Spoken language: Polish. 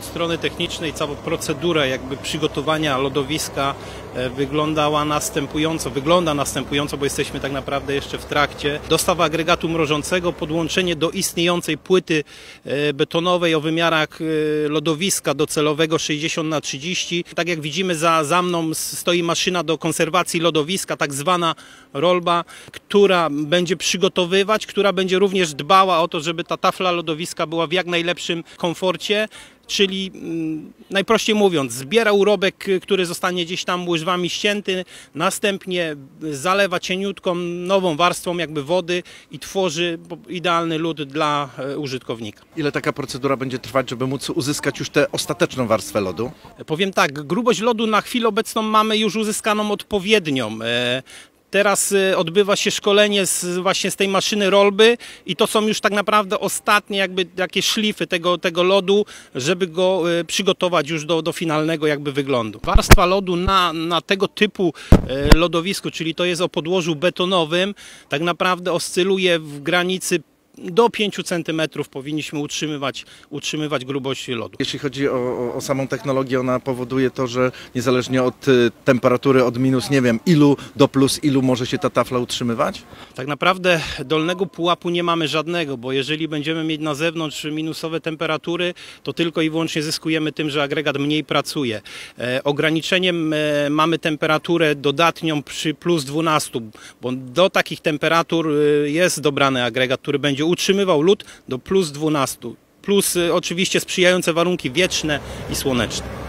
strony technicznej cała procedura jakby przygotowania lodowiska e, wyglądała następująco, wygląda następująco, bo jesteśmy tak naprawdę jeszcze w trakcie. Dostawa agregatu mrożącego, podłączenie do istniejącej płyty e, betonowej o wymiarach e, lodowiska docelowego 60 na 30 Tak jak widzimy za, za mną stoi maszyna do konserwacji lodowiska, tak zwana rolba, która będzie przygotowywać, która będzie również dbała o to, żeby ta tafla lodowiska była w jak najlepszym komforcie, czyli mm, najprościej mówiąc, zbiera urobek, który zostanie gdzieś tam łyżwami ścięty, następnie zalewa cieniutką nową warstwą jakby wody i tworzy idealny lód dla e, użytkownika. Ile taka procedura będzie trwać, żeby móc uzyskać już tę ostateczną warstwę lodu? Powiem tak, grubość lodu na chwilę obecną mamy już uzyskaną odpowiednią. Teraz e, odbywa się szkolenie z, właśnie z tej maszyny rolby i to są już tak naprawdę ostatnie jakby takie szlify tego, tego lodu, żeby go e, przygotować już do, do finalnego jakby wyglądu. Warstwa lodu na, na tego typu e, lodowisku, czyli to jest o podłożu betonowym, tak naprawdę oscyluje w granicy do 5 cm powinniśmy utrzymywać, utrzymywać grubość lodu. Jeśli chodzi o, o, o samą technologię, ona powoduje to, że niezależnie od y, temperatury, od minus nie wiem ilu do plus ilu może się ta tafla utrzymywać? Tak naprawdę dolnego pułapu nie mamy żadnego, bo jeżeli będziemy mieć na zewnątrz minusowe temperatury, to tylko i wyłącznie zyskujemy tym, że agregat mniej pracuje. E, ograniczeniem e, mamy temperaturę dodatnią przy plus 12, bo do takich temperatur e, jest dobrany agregat, który będzie utrzymywał lód do plus 12. Plus e, oczywiście sprzyjające warunki wieczne i słoneczne.